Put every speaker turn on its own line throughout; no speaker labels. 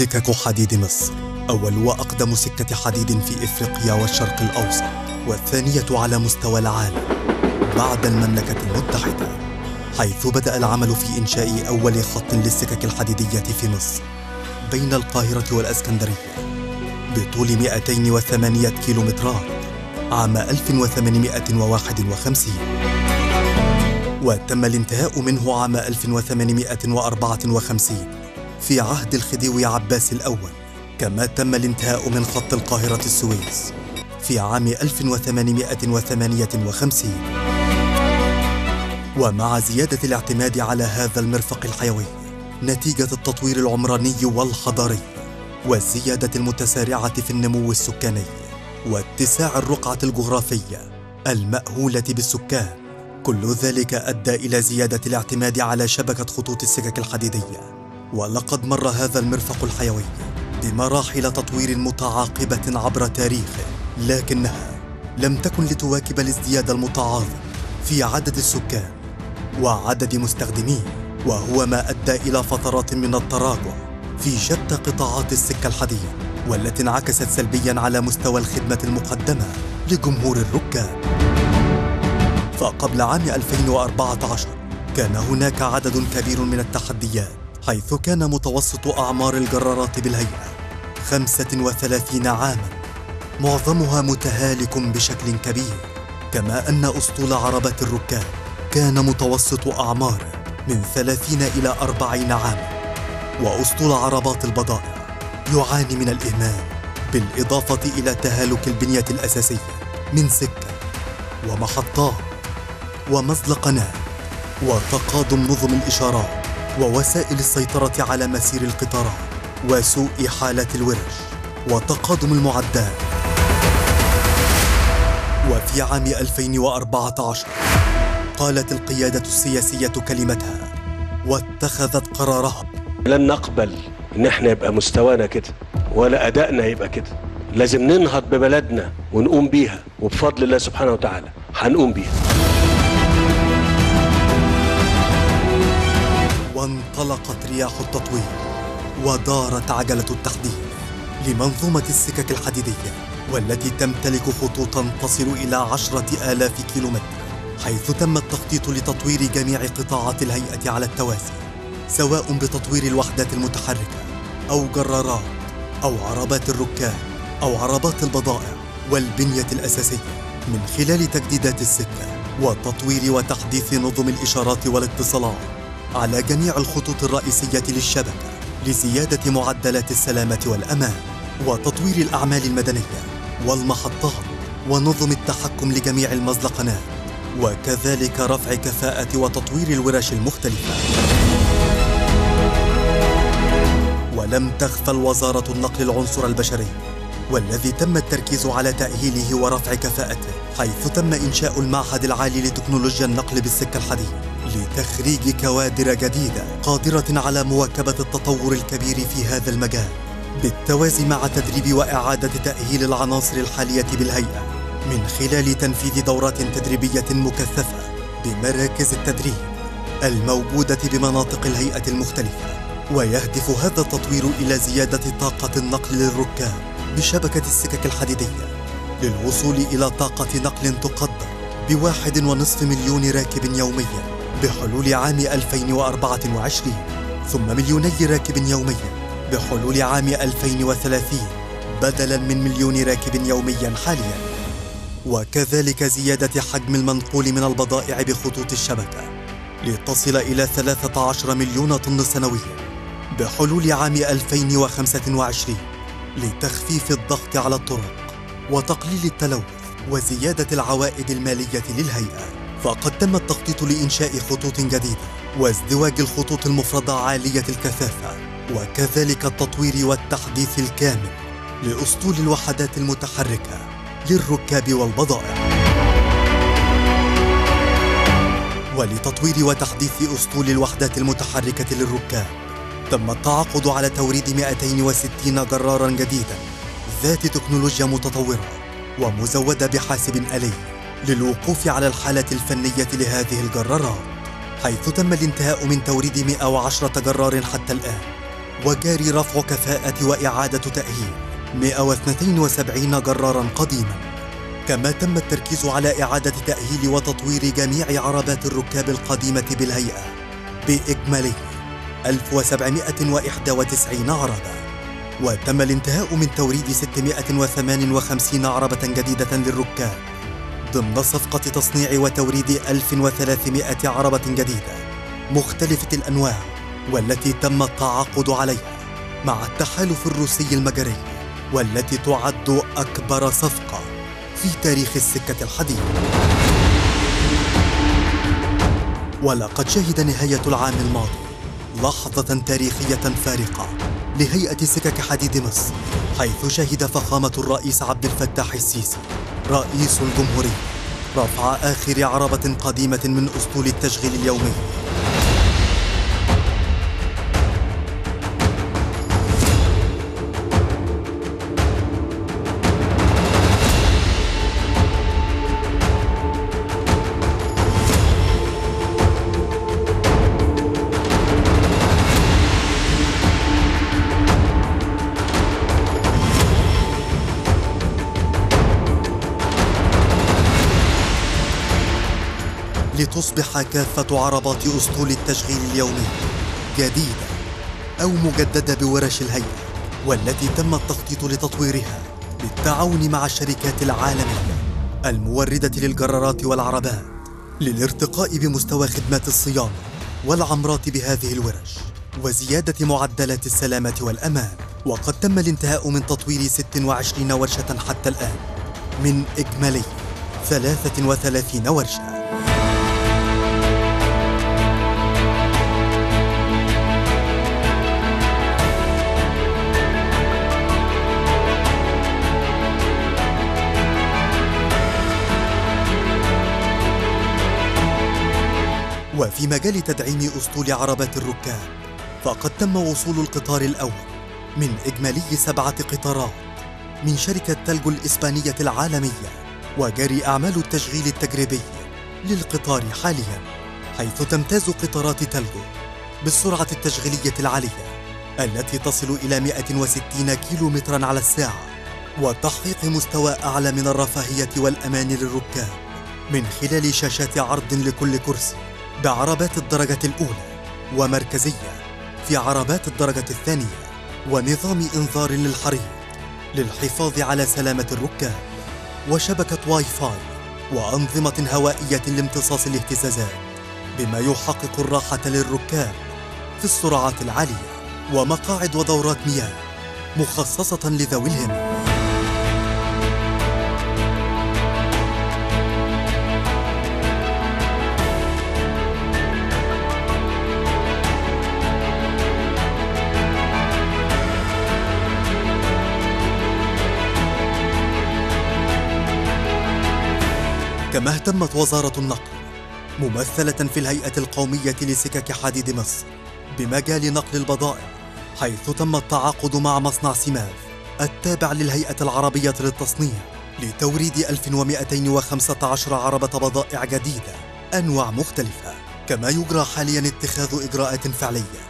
سكك حديد مصر. أول وأقدم سكة حديد في إفريقيا والشرق الأوسط والثانية على مستوى العالم بعد المملكة المتحدة حيث بدأ العمل في إنشاء أول خط للسكك الحديدية في مصر بين القاهرة والأسكندرية بطول 208 كيلومترات عام 1851 وتم الانتهاء منه عام 1854 في عهد الخديوي عباس الأول كما تم الانتهاء من خط القاهرة السويس في عام 1858 ومع زيادة الاعتماد على هذا المرفق الحيوي نتيجة التطوير العمراني والحضاري والزيادة المتسارعة في النمو السكاني واتساع الرقعة الجغرافية المأهولة بالسكان. كل ذلك أدى إلى زيادة الاعتماد على شبكة خطوط السكك الحديدية. ولقد مر هذا المرفق الحيوي بمراحل تطوير متعاقبة عبر تاريخه لكنها لم تكن لتواكب الازدياد المتعاظم في عدد السكان وعدد مستخدميه وهو ما أدى إلى فترات من التراجع في شتى قطاعات السكة الحديد والتي انعكست سلبيا على مستوى الخدمة المقدمة لجمهور الركاب فقبل عام 2014 كان هناك عدد كبير من التحديات حيث كان متوسط أعمار الجرارات بالهيئة 35 عاما. معظمها متهالك بشكل كبير كما أن أسطول عربات الركاب كان متوسط أعماره من 30 إلى 40 عاما. وأسطول عربات البضائع يعاني من الإهمال بالإضافة إلى تهالك البنية الأساسية من سكة ومحطات ومزلقنات وتقادم نظم الإشارات. ووسائل السيطرة على مسير القطارات وسوء حالة الورش وتقادم المعدات. وفي عام 2014 قالت القيادة السياسية كلمتها واتخذت قرارها.
لن نقبل إن إحنا يبقى مستوانا كده ولا أدائنا يبقى كده. لازم ننهض ببلدنا ونقوم بيها وبفضل الله سبحانه وتعالى هنقوم بيها.
وانطلقت رياح التطوير ودارت عجلة التحديث لمنظومة السكك الحديدية والتي تمتلك خطوطا تصل إلى عشرة آلاف كيلومتر حيث تم التخطيط لتطوير جميع قطاعات الهيئة على التوازي سواء بتطوير الوحدات المتحركة أو جرارات أو عربات الركاب أو عربات البضائع والبنية الأساسية. من خلال تجديدات السكة وتطوير وتحديث نظم الإشارات والاتصالات على جميع الخطوط الرئيسية للشبكة لزيادة معدلات السلامة والأمان وتطوير الأعمال المدنية والمحطات ونظم التحكم لجميع المزلقنات وكذلك رفع كفاءة وتطوير الورش المختلفة. ولم تغفل وزارة النقل العنصر البشري والذي تم التركيز على تأهيله ورفع كفاءته حيث تم إنشاء المعهد العالي لتكنولوجيا النقل بالسكة الحديد لتخريج كوادر جديدة قادرة على مواكبة التطور الكبير في هذا المجال بالتوازي مع تدريب وإعادة تأهيل العناصر الحالية بالهيئة من خلال تنفيذ دورات تدريبية مكثفة بمراكز التدريب الموجودة بمناطق الهيئة المختلفة ويهدف هذا التطوير إلى زيادة طاقة النقل للركاب. بشبكة السكك الحديدية للوصول إلى طاقة نقل تقدر بواحد ونصف مليون راكب يوميا بحلول عام 2024 ثم مليوني راكب يوميا بحلول عام 2030 بدلا من مليون راكب يوميا حاليا. وكذلك زيادة حجم المنقول من البضائع بخطوط الشبكة لتصل إلى 13 مليون طن سنويا بحلول عام 2025 لتخفيف الضغط على الطرق وتقليل التلوث وزيادة العوائد المالية للهيئة. فقد تم التخطيط لإنشاء خطوط جديدة وازدواج الخطوط المفردة عالية الكثافة وكذلك التطوير والتحديث الكامل لأسطول الوحدات المتحركة للركاب والبضائع. ولتطوير وتحديث أسطول الوحدات المتحركة للركاب تم التعاقد على توريد 260 جرارا جديدا ذات تكنولوجيا متطورة ومزودة بحاسب آلي للوقوف على الحالة الفنية لهذه الجرارات حيث تم الانتهاء من توريد 110 جرار حتى الآن وجاري رفع كفاءة وإعادة تأهيل 172 جرارا قديما. كما تم التركيز على إعادة تأهيل وتطوير جميع عربات الركاب القديمة بالهيئة بإجمالي 1791 عربة. وتم الانتهاء من توريد 658 عربة جديدة للركاب ضمن صفقة تصنيع وتوريد 1300 عربة جديدة مختلفة الأنواع والتي تم التعاقد عليها مع التحالف الروسي المجري والتي تعد أكبر صفقة في تاريخ السكة الحديد ولقد شهد نهاية العام الماضي لحظة تاريخية فارقة لهيئة سكك حديد مصر حيث شهد فخامة الرئيس عبد الفتاح السيسي رئيس الجمهورية رفع آخر عربة قديمة من أسطول التشغيل اليومي. لتصبح كافة عربات أسطول التشغيل اليومي جديدة أو مجددة بورش الهيئة والتي تم التخطيط لتطويرها بالتعاون مع الشركات العالمية الموردة للجرارات والعربات للارتقاء بمستوى خدمات الصيانة والعمرات بهذه الورش وزيادة معدلات السلامة والأمان. وقد تم الانتهاء من تطوير 26 ورشة حتى الآن من إجمالي 33 ورشة. وفي مجال تدعيم أسطول عربات الركاب فقد تم وصول القطار الأول من إجمالي سبعة قطارات من شركة تلجو الإسبانية العالمية وجاري أعمال التشغيل التجريبي للقطار حاليا حيث تمتاز قطارات تلجو بالسرعة التشغيلية العالية التي تصل إلى 160 كيلو مترا على الساعة وتحقيق مستوى أعلى من الرفاهية والأمان للركاب من خلال شاشات عرض لكل كرسي. بعربات الدرجة الأولى ومركزية في عربات الدرجة الثانية ونظام إنذار للحريق للحفاظ على سلامة الركاب وشبكة واي فاي وأنظمة هوائية لامتصاص الاهتزازات بما يحقق الراحة للركاب في السرعات العالية ومقاعد ودورات مياه مخصصة لذوي الهمم اهتمت وزارة النقل ممثلة في الهيئة القومية لسكك حديد مصر بمجال نقل البضائع حيث تم التعاقد مع مصنع سماف التابع للهيئة العربية للتصنيع لتوريد 1215 عربة بضائع جديدة أنواع مختلفة كما يجرى حاليا اتخاذ إجراءات فعلية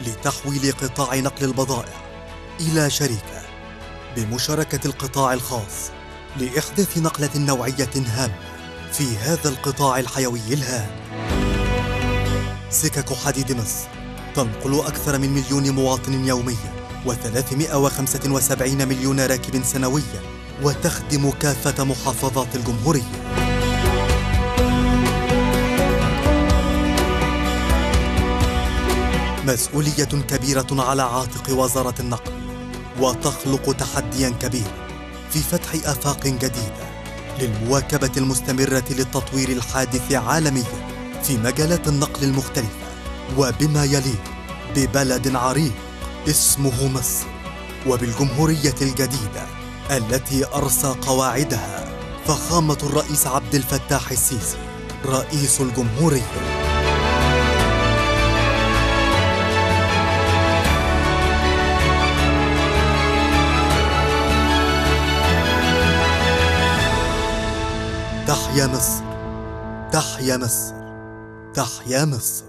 لتحويل قطاع نقل البضائع إلى شركة بمشاركة القطاع الخاص لإحداث نقلة نوعية هامة. في هذا القطاع الحيوي الهام. سكك حديد مصر تنقل أكثر من مليون مواطن يوميا و375 مليون راكب سنويا وتخدم كافة محافظات الجمهورية. مسؤولية كبيرة على عاتق وزارة النقل وتخلق تحديا كبيرا في فتح آفاق جديدة. للمواكبة المستمرة للتطوير الحادث عالميا في مجالات النقل المختلفة وبما يليق ببلد عريق اسمه مصر وبالجمهورية الجديدة التي أرسى قواعدها فخامة الرئيس عبد الفتاح السيسي رئيس الجمهورية. تحيا مصر تحيا مصر تحيا مصر.